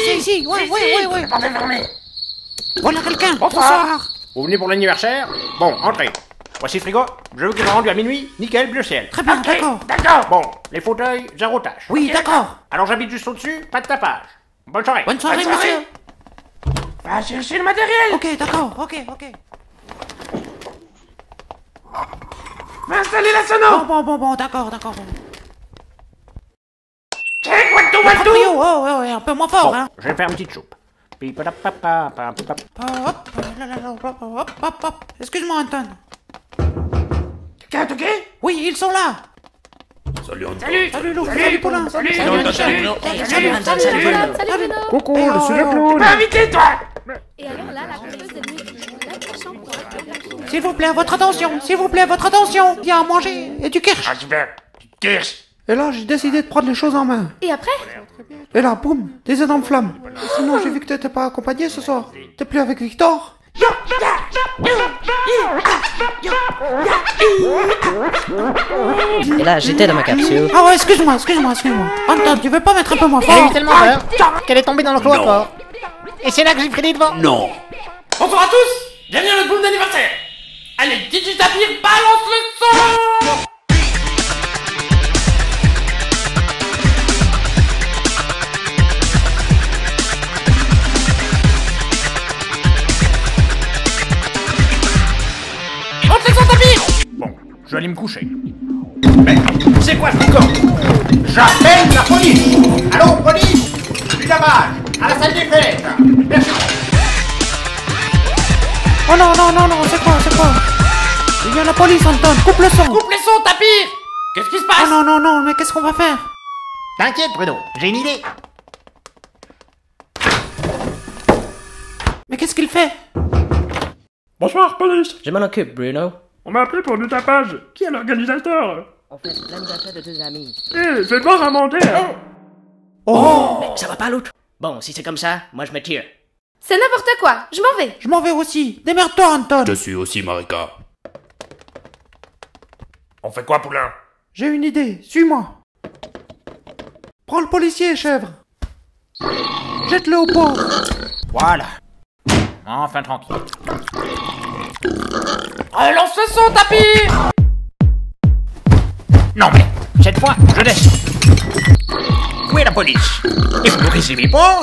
si, ouais, Si, ouais, si. ouais, ouais. Porte fermée. Voilà quelqu'un. Bonsoir. Bonsoir. Vous venez pour l'anniversaire Bon, entrez. Voici le frigo. Je veux qu'il soit rendu à minuit. Nickel, bleu ciel. Très bien, d'accord. D'accord. Bon, les fauteuils, zéro tâche. Oui, d'accord. Alors j'habite juste au-dessus, pas de tapage. Bonne soirée. Bonne soirée, monsieur. Va chercher le matériel. Ok, d'accord, ok, ok. Va installer la Bon, sono. bon, bon, bon, d'accord, d'accord. bon. Oh, ouais, ouais, un peu moins fort, Bon, hein. je vais faire une petite soupe. Excuse-moi, Anton. Cat, ok Oui, ils sont là. Salut Salut. Salut, Paulin. Salut, Salut, salut, salut. salut. Salut, Salut, salut, salut. salut, salut, Bruno. Coucou, je suis le clown. Pas invité, toi Et alors là, la conteuse de nuit, la chambre pour accueillir la fille. S'il vous plaît, votre attention. S'il vous plaît, votre attention. Il y a à manger et du kirsch. Ah, super. Kirsch. Et là, j'ai décidé de prendre les choses en main. Et après Et là, boum, des énormes flammes. Et sinon, j'ai vu que t'étais pas accompagné ce soir. T'es plus avec Victor Et là, j'étais dans ma capsule. Ah ouais, excuse-moi, excuse-moi, excuse-moi. Anton, tu veux pas mettre un peu moins Elle a eu fort tellement peur qu'elle est tombée dans le chloroforme. Et c'est là que j'ai pris les devants. Non. Bonsoir à tous Bienvenue à notre boom d'anniversaire Allez, Digitapir, balance le son je vais aller me coucher. Mais, c'est quoi ce boucan J'appelle la police. Allô, police. Du lavage À la salle des fêtes. Merci Oh non, non, non, non, c'est quoi, c'est quoi? Il y a la police, Anton, coupe le son. Coupe les sons, Tapir Qu'est-ce qui se passe? Oh non, non, non, mais qu'est-ce qu'on va faire? T'inquiète, Bruno, j'ai une idée. Mais qu'est-ce qu'il fait? Bonsoir, police. Je m'en occupe, Bruno. On m'a appelé pour du tapage. Qui est l'organisateur? On fait l'anniversaire de deux amis. Eh, fais voir hein. Oh Mais ça va pas l'autre Bon, si c'est comme ça, moi je me tire. C'est n'importe quoi, je m'en vais. Je m'en vais aussi. Démerde-toi, Anton. Je suis aussi Marika. On fait quoi, Poulain? J'ai une idée, suis-moi. Prends le policier, chèvre. Jette-le au port. Voilà. Enfin tranquille. Relance le son, Tapir Non mais, cette fois, je descends. Où est la police? Et vous ne recevez pas?